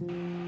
you